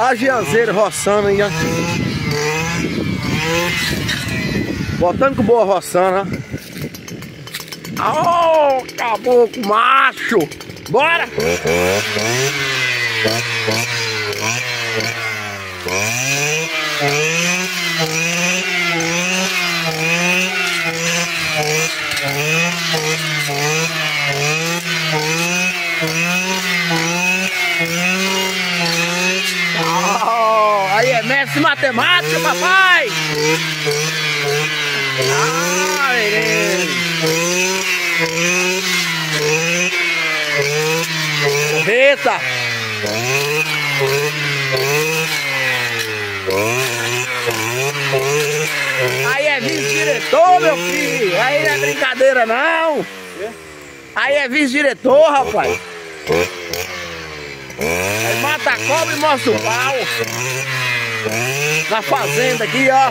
A Gianzeira roçando ó. Botando com boa roçando, ó. Oh, caboclo macho! Bora! Oh, aí é mestre matemática, papai! Ah! Eita! Aí é vice-diretor, meu filho! Aí não é brincadeira, não! Aí é vice-diretor, rapaz! Mata a cobra e mostra o pau! Na fazenda aqui, ó!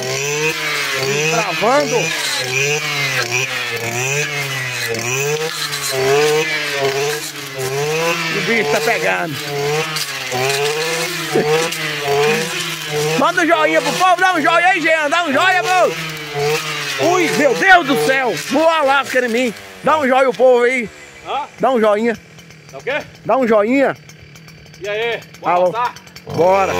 Travando! O bicho tá pegando! Manda um joinha pro povo, dá um joinha aí, Jean, dá um joinha, moço. Ui, meu Deus do céu, voa lasca em mim. Dá um joinha o povo aí. Dá um joinha. Tá o quê? Dá um joinha. E aí? Bora Alô. Bora.